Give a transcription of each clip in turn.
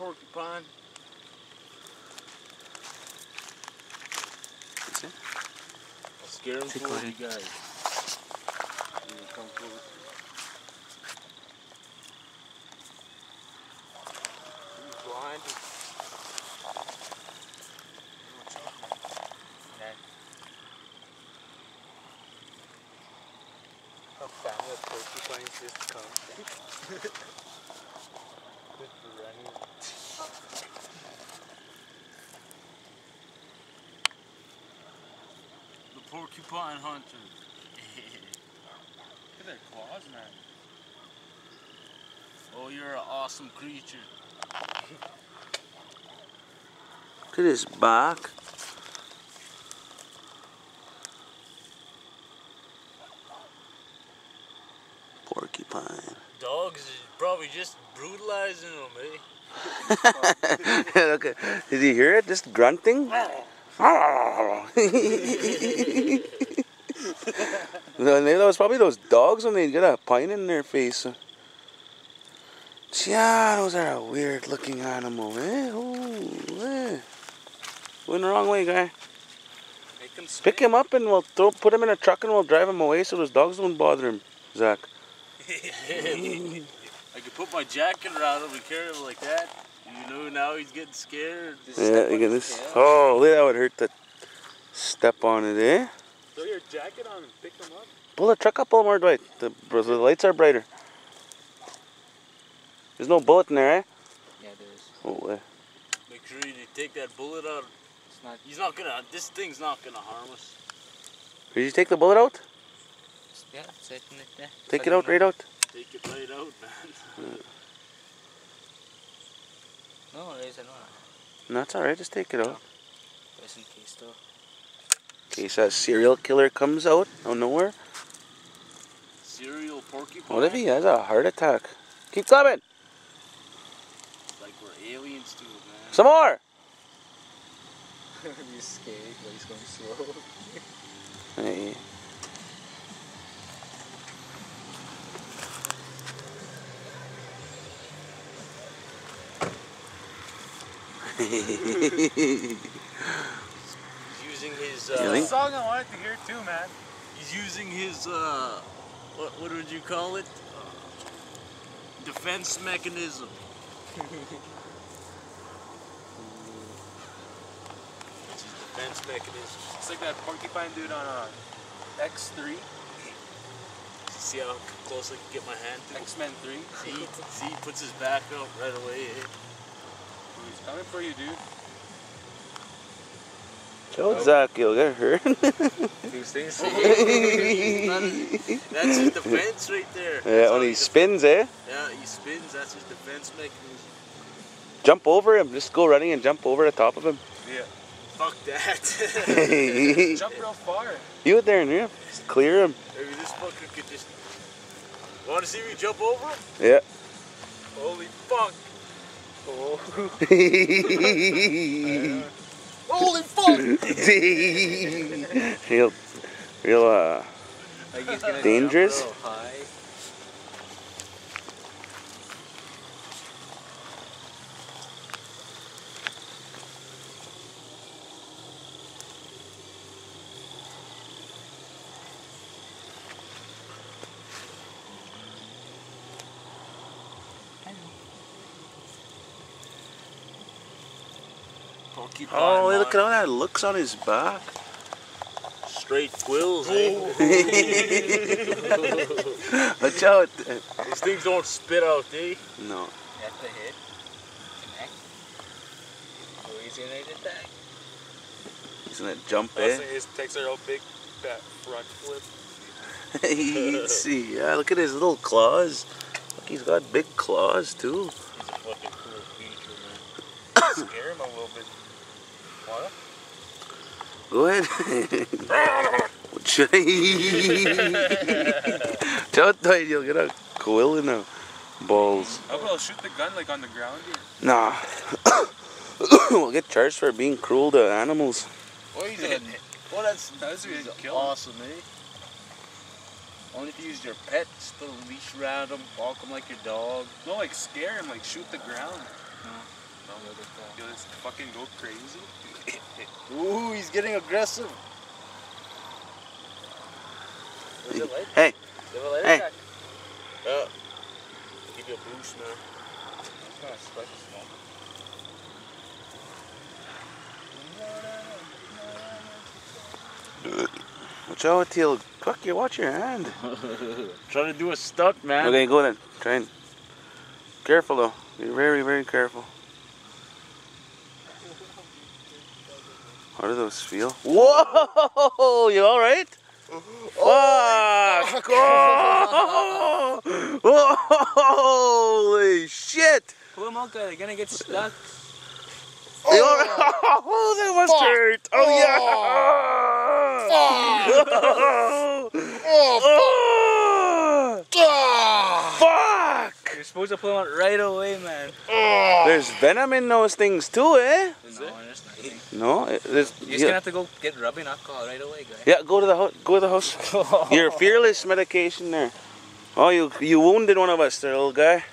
porcupine. That's it. I'll scare him Take for you guys. You wanna come forward? He's blind. A family of porcupines just come. Good for running. The porcupine hunter. Look at their claws, man. oh, you're an awesome creature. Look at his back. Porcupine. Dogs is probably just brutalizing them, eh? Look at, did you hear it? Just grunting? that was probably those dogs when they get a pine in their face. Yeah, those are a weird looking animal, eh? Ooh, eh. Going the wrong way, guy. Make them Pick him up and we'll throw, put him in a truck and we'll drive him away so those dogs don't bother him, Zack. I could put my jacket around him and carry him like that. You know, now he's getting scared. Yeah, look at this. Oh, look, that would hurt to step on it, eh? Throw your jacket on and pick him up. Pull the truck up a little more, Dwight. The, the lights are brighter. There's no bullet in there, eh? Yeah, there is. Oh, eh. Make sure you take that bullet out. It's not. He's not gonna. This thing's not gonna harm us. Did you take the bullet out? Yeah, it's it there. Take it out, right out. Take it right out, man. No, there isn't one. No, that's alright, just take it out. Just in case though. In case a serial killer comes out out of nowhere. Serial porcupine. What if he has a heart attack? Keep coming! Like we're aliens to it, man. Some more! he's scared, but he's going slow. Hey. He's using his. You Uh, think? song I wanted to hear too, man. he's using his. Uh, what what would you call it? Uh, defense mechanism. It's his defense mechanism. It's like that porcupine dude on uh, X3, See how close I can get my hand to? X-Men 3. See, see, he puts his back up right away. Eh? He's coming for you, dude. Show Zack, you'll get hurt. These things. That's his defense right there. yeah, That's when he spins, eh? Yeah, he spins. That's his defense mechanism. Jump over him. Just go running and jump over the top of him. Yeah. Fuck that. Jump real far. you in there and yeah, just clear him. Maybe this fucker could just. Want to see me jump over him? Yeah. Holy fuck! Oh. Holy fuck! real, real, uh, Like he's gonna Dangerous? Oh, look at all that looks on his back. Straight quills, eh? Watch out. These things don't spit out, eh? No. At the head. Connect. Oh, he's gonna attack. He's gonna jump, Also, eh? his takes are real big. That front flip. Let's see. Yeah, look at his little claws. Look, he's got big claws, too. He's a fucking cool creature, man. Scare him a little bit. What? Go ahead. Should I? Don't do it, you'll get a quill in the balls. How about I'll shoot the gun like on the ground here? Nah. we'll get charged for being cruel to animals. Oh, he's a. Well, that's That's he's gonna kill awesome, eh? Only if you use your pet, just put a leash around them, walk them like your dog. No, like scare him, like shoot the ground. Yo, this fucking go crazy. Ooh, he's getting aggressive. Where's the light? Hey, They have a lighter Hey. jack. Uh, give you a boost, man. It's kinda spicy smoke. watch out, Teal. Fuck you, watch your hand. Try to do a stunt, man. Okay, go then. Try and. Careful though. Be very, very careful. How do those feel? Whoa! You alright? Fuck! Oh! Holy shit! Pull them out, guys. They're gonna get stuck. You alright? Oh, that must Fuck. hurt! Oh, yeah! Oh! Ah! Fuck! You're supposed to pull them out right away, man. Ah! There's venom in those things too, eh? No, there's nothing. No, it- there's. You're just yeah. gonna have to go get rubbing alcohol right away, guys. Yeah, go to the ho- go to the house. Your fearless medication there. Oh, you you wounded one of us there, little guy.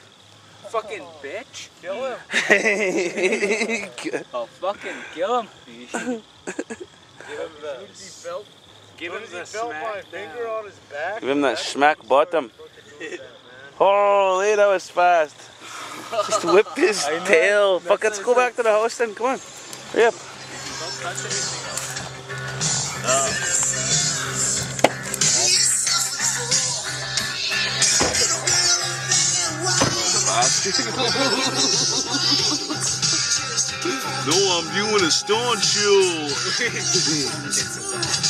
Fucking bitch. Kill him. I'll oh, fucking kill him. Give him the. felt, Give him he the felt my smack. finger on his back. Give him that that's smack bottom. started fucking that. Holy, that was fast. Just whipped his tail. Fuck, let's go back to the house then. Come on. Hurry up. No, I'm doing a stone chill.